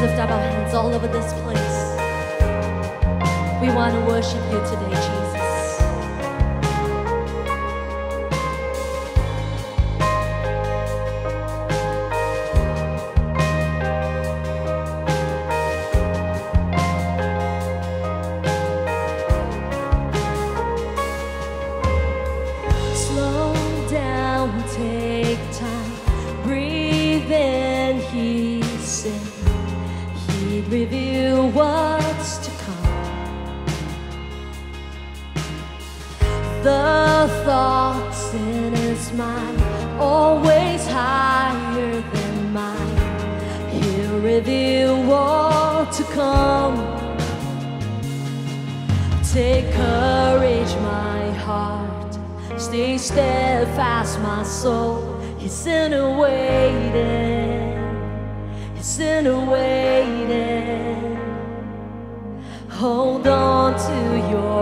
lift up our hands all over this place. We want to worship you today, Jesus. The thoughts in his mind, always higher than mine. He'll reveal all to come. Take courage, my heart. Stay steadfast, my soul. He's in a waiting. He's in a waiting. Hold on to your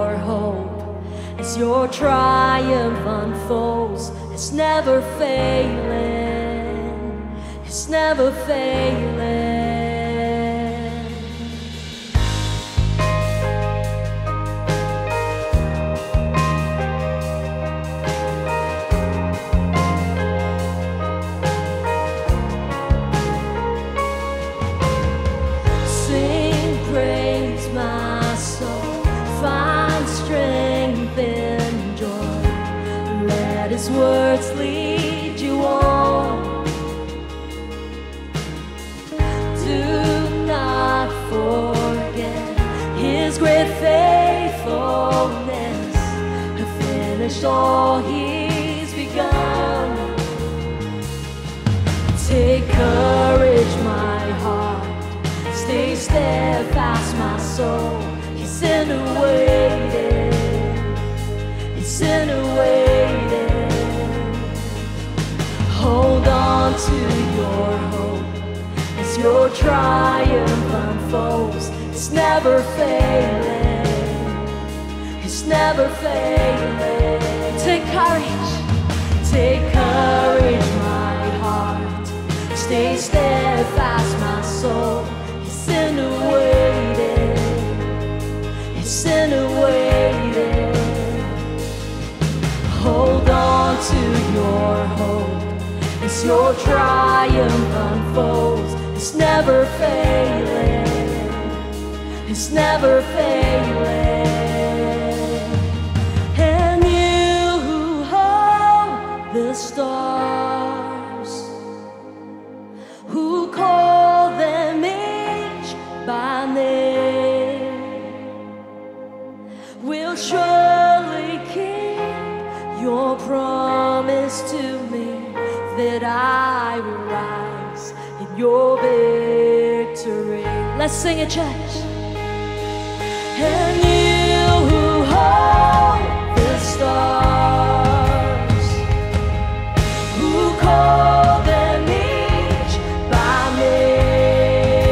your triumph unfolds. It's never failing. It's never failing. Let His words lead you on. Do not forget His great faithfulness. To finish all He's begun. Take courage, my heart. Stay steadfast, my soul. He's in a waiting. He's in a On to your hope as your triumph unfolds. It's never failing. It's never failing. Take courage. Take courage, my heart. Stay steadfast, as your triumph unfolds. It's never failing. It's never failing. And you who hold the stars, who call them each by name, will surely keep your promise to me that I will rise in your victory. Let's sing it, church. And you who hold the stars, who call them each by name,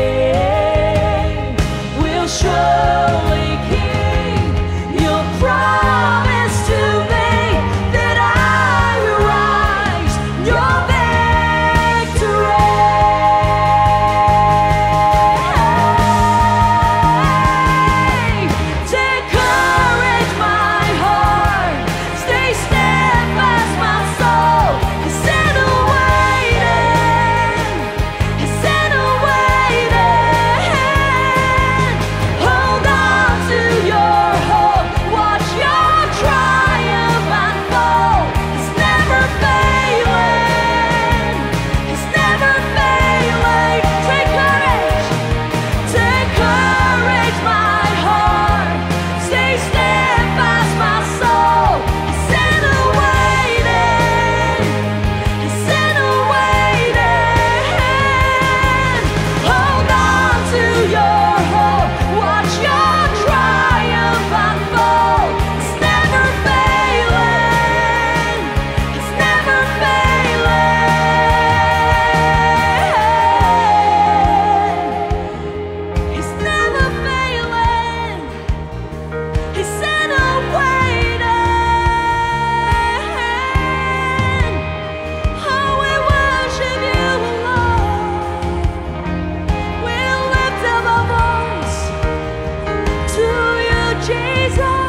will surely keep. Jesus.